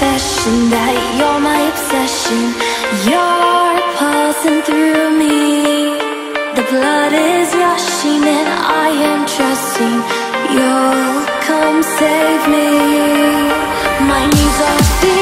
confession that you're my obsession. You're pulsing through me. The blood is rushing, and I am trusting you'll come save me. My knees are feeling.